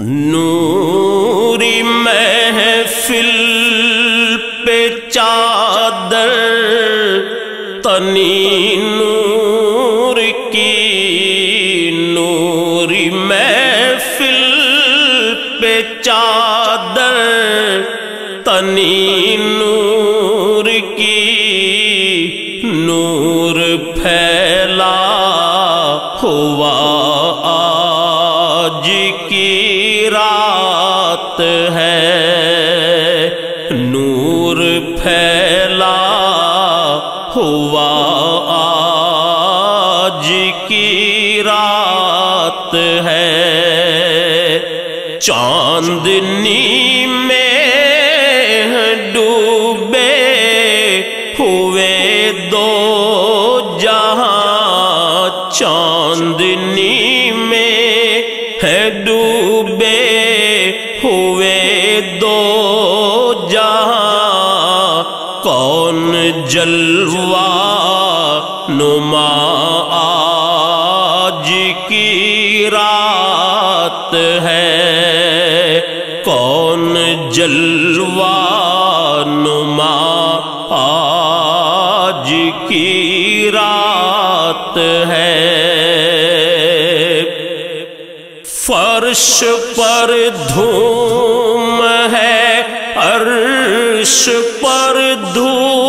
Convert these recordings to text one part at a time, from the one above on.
नूरी महफिल पे चादर तनी नूर की नूरी महफिल पे चादर तनी नूर फैला हुआ की रात है। कौन जलवा नुमा आज की रात है? फर्श पर धूम है, अर्श पर धूम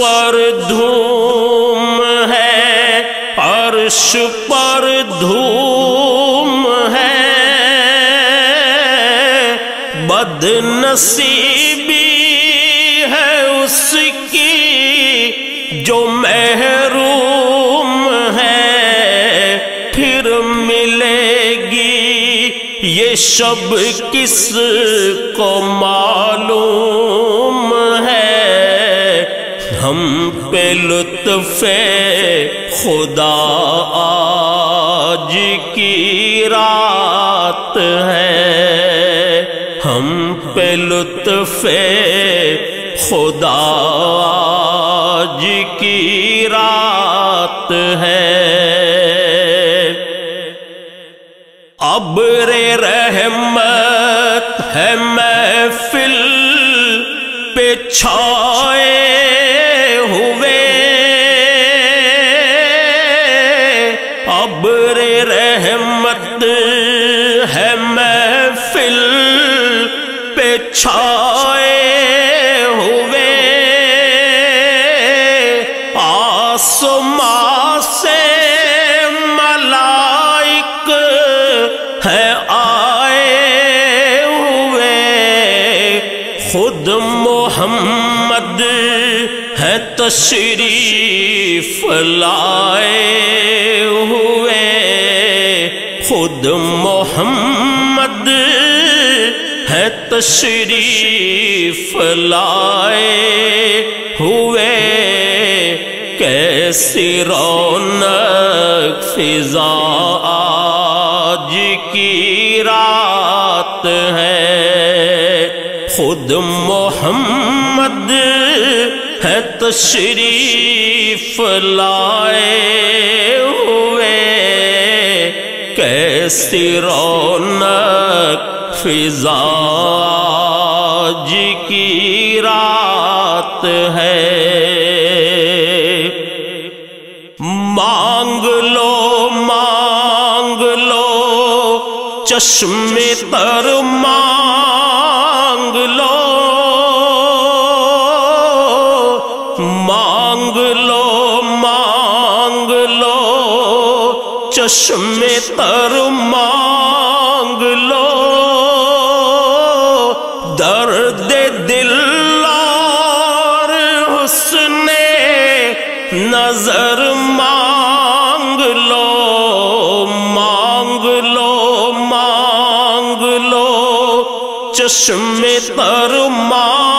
पर धूम है अर्श पर धूम है। बदनसीबी है उसकी जो महरूम है। फिर मिलेगी ये शब किस को मालूम हम पे लुत्फे खुदा आज की रात है। हम पे लुत्फे खुदा आज की रात है। अब रे रहमत है महफिल पे छाए मोहम्मद है तशरीफ़ लाए हुए। खुद मोहम्मद है तशरीफ़ लाए हुए। कैसी रौनक फिजा आज की रात है। खुद मोहम्मद है तशरीफ़ लाए हुए। कैसी रौनक फिजा आज की रात है। मांग लो मांग लो, चश्मे तर मांग चश्मे तर मांग लो। दर्द दिल और हुस्ने नज़र मांग लो मांग लो मांग लो। चश्मे तर मांग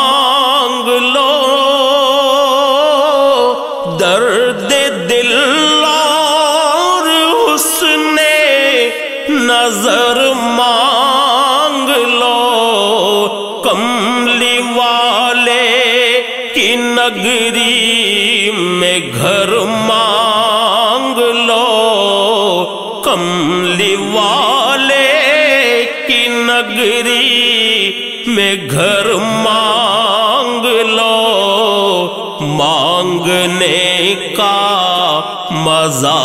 नगरी में घर मांग लो। कमली वाले की नगरी में घर मांग लो। मांगने का मज़ा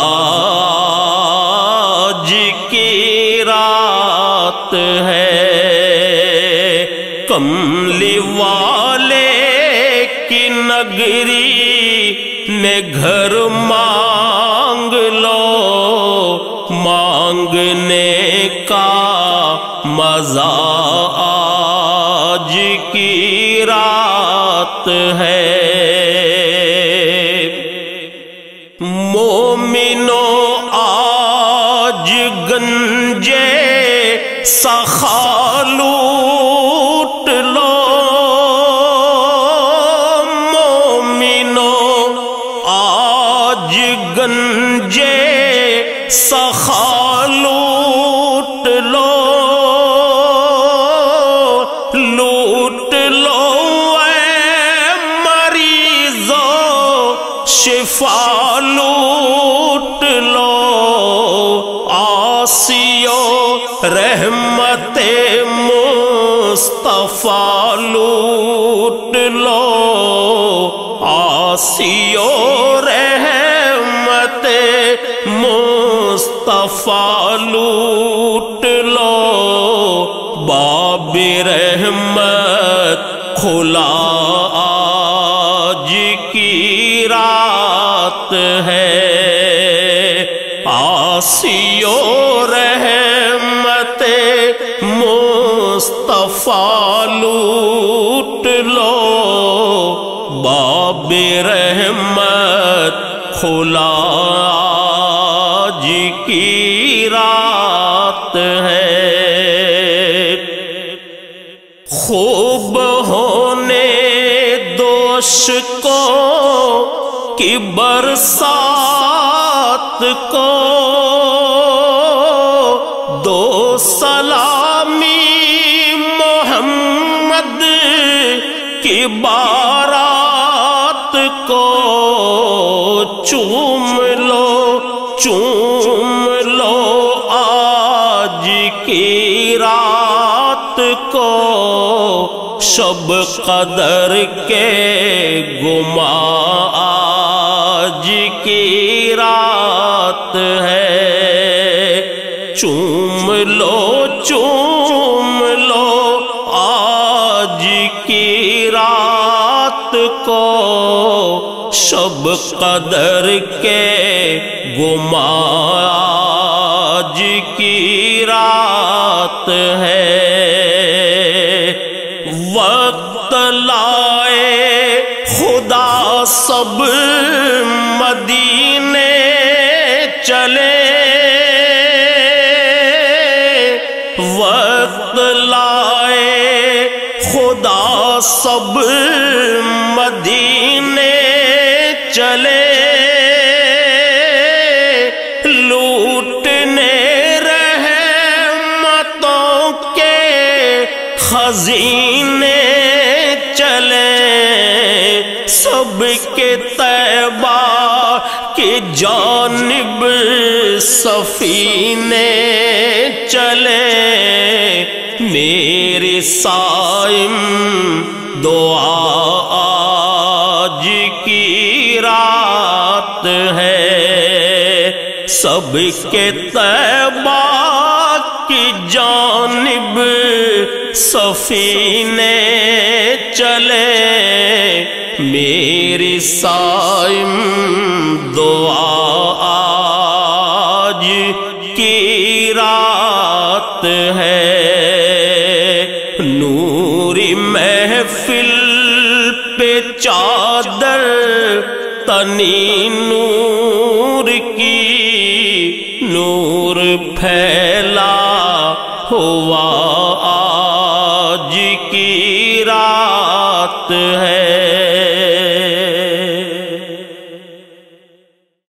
में घर मांग लो। मांगने का मज़ा आज की रात है। मोमिनो आज गंजे सखालूट शिफा लूट लो, आसियो रहमत मुस्तफ़ा लूट लो, आसियो रहमत मुस्तफ़ा लूट लो, बाब रहमत खुला आज की आसियो रहमत मुस्तफ़ा लूट लो। बाब रहमत खुला आज की रात है। खूब होने दोष को कि बरसात बारात को चूम लो चूम लो आज की रात को। शब कदर के गुमा आज की रात है। चूम रात को शब कदर के गुमाज की रात है। वक्त लाए खुदा सब मदीने खजीने चले, सबके तैबा के जानब सफीने चले। मेरे साइम दुआ आज की रात है, सबके तैबा सफीने चले, मेरी साइम दुआ आज की रात है। नूरी महफिल पे चादर, तनी नूर की नूर फैला हुआ